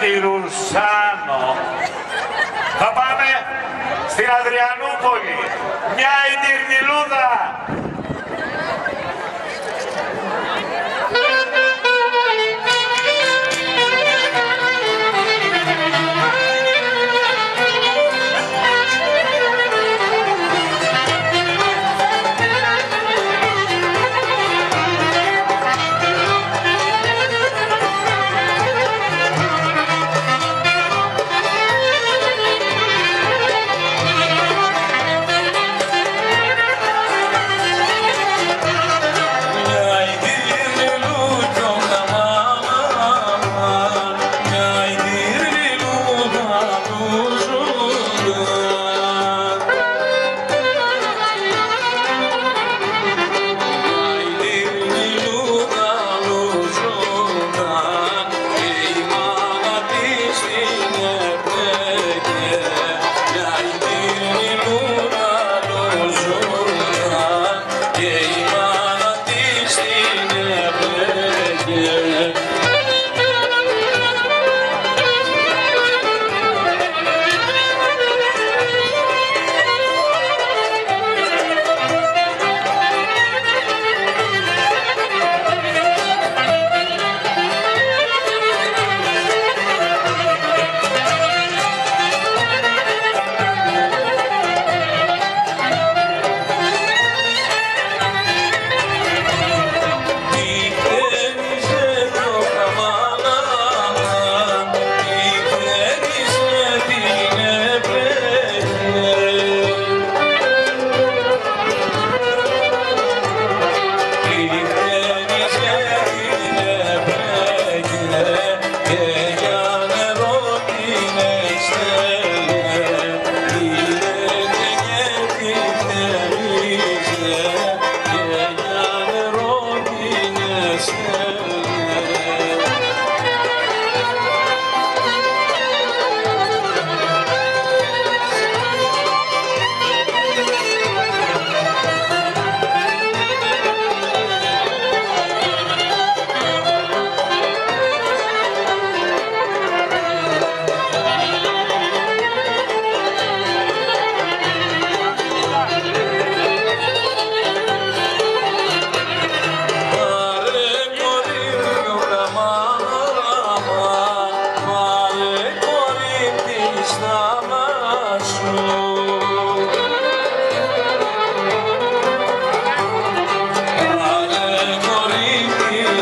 τη Ρουσάνο. Θα πάμε στην Αδριανούπολη. Μια Ιντερνιλούδα.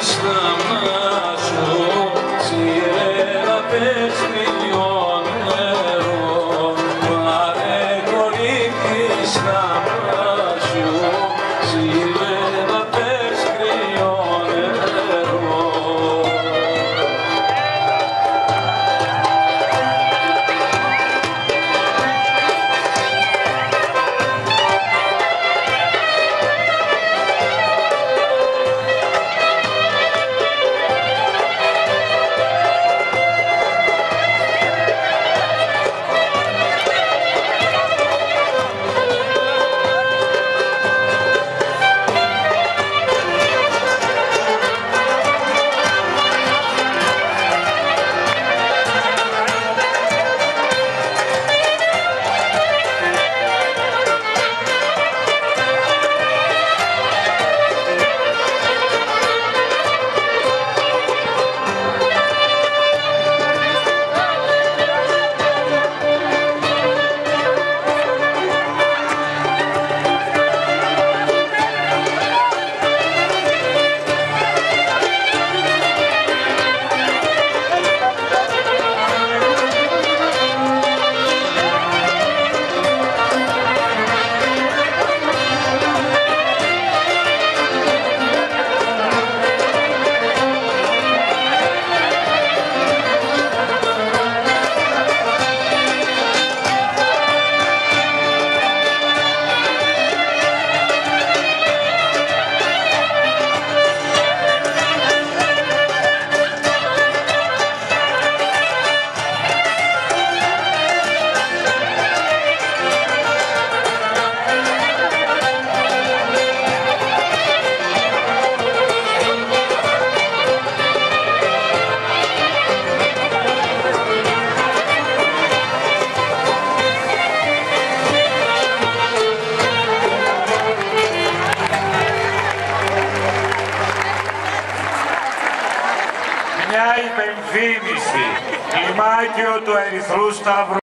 Islam μια υπενθύμηση. Λιμάκιο του Ερυθρού Σταυρού.